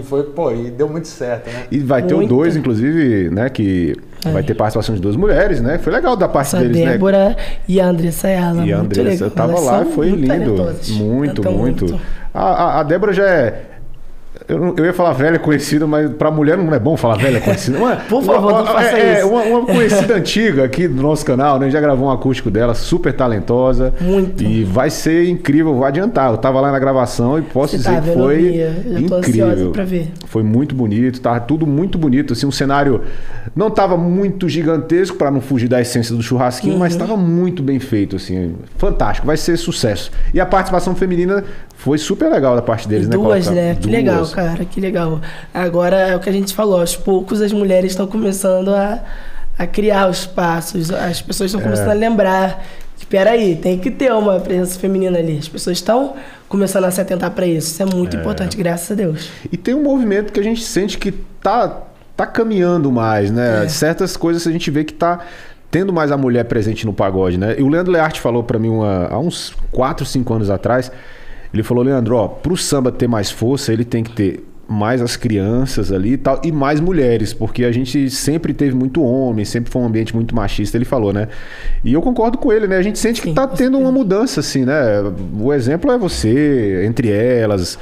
que foi, pô, e deu muito certo, né? E vai ter Muito. o dois, inclusive, né? Que vai ter participação de duas mulheres, né? Foi legal da parte Essa deles, né? Débora e a Andressa Ayala. E a muito Andressa legal. tava Elas lá, foi muito lindo. Muito, Cantam muito. A, a, a Débora já é. Eu, eu ia falar velha conhecida, mas pra mulher não é bom falar velha conhecida. Uma, Por favor, uma, não faça é, é, isso. Uma, uma conhecida antiga aqui do nosso canal, né? Já gravou um acústico dela, super talentosa. Muito. E vai ser incrível, vai adiantar. Eu tava lá na gravação e posso Você dizer tá que foi incrível. ansiosa pra ver. Foi muito bonito, tava tudo muito bonito, assim, um cenário não tava muito gigantesco para não fugir da essência do churrasquinho, Uhum. mas tava muito bem feito, assim, fantástico, vai ser sucesso. E a participação feminina foi super legal da parte deles, né? Duas, né? Que duas. Legal, cara, que legal. Agora é o que a gente falou, aos poucos as mulheres estão começando a, a criar os passos, as pessoas estão começando É. a lembrar. Espera aí, tem que ter uma presença feminina ali. As pessoas estão começando a se atentar para isso. Isso é muito importante, graças a Deus. E tem um movimento que a gente sente que tá, tá caminhando mais, né? É. Certas coisas a gente vê que tá tendo mais a mulher presente no pagode, né? E o Leandro Learte falou pra mim uma- há uns 4, 5 anos atrás, ele falou, Leandro, ó, pro samba ter mais força, ele tem que ter mais as crianças ali e tal, e mais mulheres, porque a gente sempre teve muito homem, sempre foi um ambiente muito machista, ele falou, né? E eu concordo com ele, né? A gente sente que Sim, tá com tendo uma mudança, assim, né? O exemplo é você, entre elas,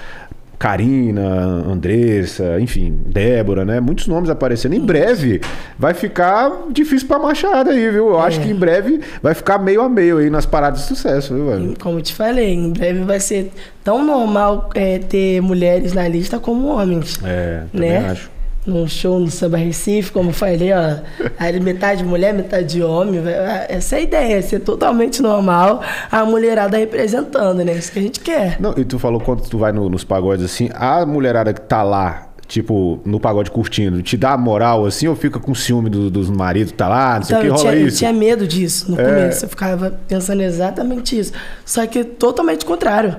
Karina, Andressa, enfim, Débora, né? Muitos nomes aparecendo. Em breve vai ficar difícil pra machada aí, viu? Eu acho É. que em breve vai ficar meio a meio aí nas paradas de sucesso, viu, velho? Como eu te falei, em breve vai ser tão normal é, ter mulheres na lista como homens. É, também Né? acho. Num show no Samba Recife, como eu falei, ó, aí metade mulher, metade homem. ah, Essa é a ideia, ser totalmente normal, a mulherada representando, né? Isso que a gente quer. Não, e tu falou quando tu vai no- nos pagodes assim, a mulherada que tá lá, tipo, no pagode curtindo, te dá moral assim ou fica com ciúme do- dos maridos que tá lá, não sei o Então, que, eu rola tinha, eu isso? tinha medo disso no É. começo. Eu ficava pensando exatamente isso. Só que totalmente contrário.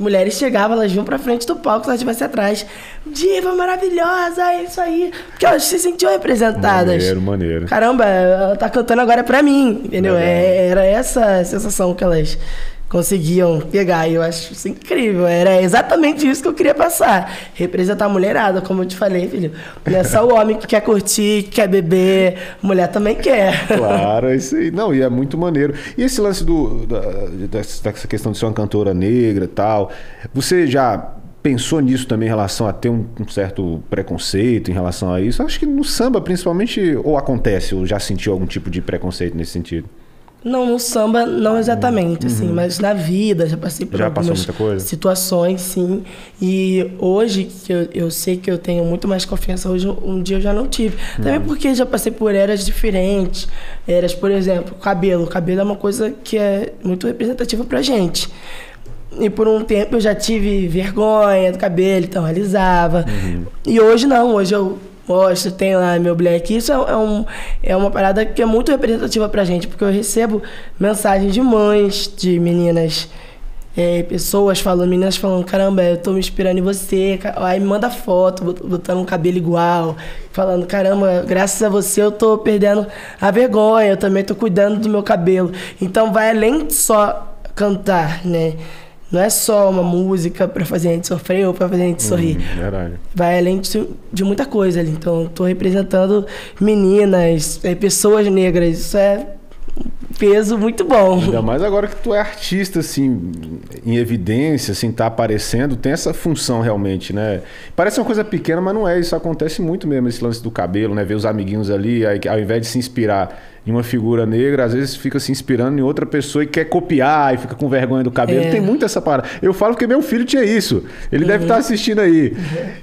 Mulheres chegavam, elas vinham pra frente do palco se elas estivessem atrás. Diva maravilhosa, é isso aí. Porque elas se sentiam representadas. Maneiro, maneiro. Caramba, ela tá cantando agora pra mim, entendeu? É, era essa sensação que elas conseguiam pegar. E eu acho isso incrível. Era exatamente isso que eu queria passar. Representar a mulherada, como eu te falei, filho. Não é só o homem que quer curtir, que quer beber. Mulher também quer. Claro, é isso aí. Não, e é muito maneiro. E esse lance do, da, dessa questão de ser uma cantora negra e tal, você já pensou nisso também em relação a ter um, um certo preconceito em relação a isso? Acho que no samba, principalmente, ou acontece, ou já sentiu algum tipo de preconceito nesse sentido? Não, no samba, não exatamente, assim, mas na vida, já passei por Uhum. Já algumas situações, sim. E hoje, que eu, eu sei que eu tenho muito mais confiança, hoje um dia eu já não tive. Uhum. Também porque já passei por eras diferentes. Eras, por exemplo, cabelo. Cabelo é uma coisa que é muito representativa pra gente. E por um tempo eu já tive vergonha do cabelo, então alisava. Uhum. E hoje não, hoje eu mostro, tenho lá meu black. Isso é, é um, é uma parada que é muito representativa pra gente, porque eu recebo mensagens de mães, de meninas, é, pessoas falando, meninas falando, caramba, eu tô me inspirando em você. Aí me manda foto, bot- botando um cabelo igual, falando, caramba, graças a você eu tô perdendo a vergonha, eu também tô cuidando do meu cabelo. Então vai além de só cantar, né? Não é só uma música pra fazer a gente sofrer ou pra fazer a gente sorrir Hum, verdade. vai além de, de muita coisa ali. Então, estou representando meninas, eh, pessoas negras. Isso é peso muito bom. Ainda mais agora que tu é artista, assim, em evidência, assim, tá aparecendo, tem essa função realmente, né? Parece uma coisa pequena, mas não é. Isso acontece muito mesmo, esse lance do cabelo, né? Ver os amiguinhos ali, aí, ao invés de se inspirar em uma figura negra, às vezes fica se inspirando em outra pessoa e quer copiar e fica com vergonha do cabelo. É. Tem muito essa parada. Eu falo porque meu filho tinha isso. Ele deve estar assistindo aí.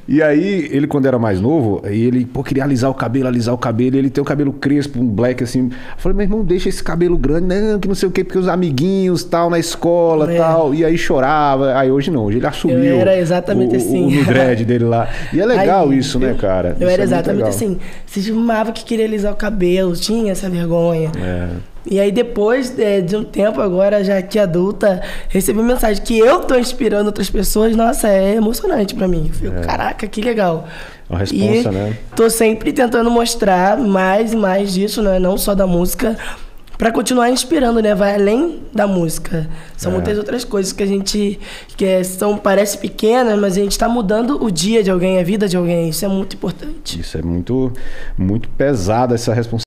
E aí, ele quando era mais novo, ele, pô, queria alisar o cabelo, alisar o cabelo, e ele tem o cabelo crespo, um black assim. Eu falei, meu irmão, deixa esse cabelo grande, não, que não sei o quê, porque os amiguinhos, tal, na escola, É. tal. E aí chorava. Aí hoje não, hoje ele assumiu. Eu era exatamente o, assim. O, no dread dele lá. E é legal Aí, isso, né, eu- cara? Eu Isso era é exatamente assim. Se estimava que queria alisar o cabelo, tinha essa vergonha. É. E aí depois é, de um tempo agora, já que adulta, recebi mensagem que eu tô inspirando outras pessoas, nossa, é emocionante pra mim. Eu fico, caraca, que legal. É uma responsa, e né? Tô sempre tentando mostrar mais e mais disso, né? Não só da música, para continuar inspirando, né? Vai além da música. São É. muitas outras coisas que a gente que é- são parece pequenas, mas a gente está mudando o dia de alguém, a vida de alguém. Isso é muito importante. Isso é muito, muito pesada essa responsabilidade.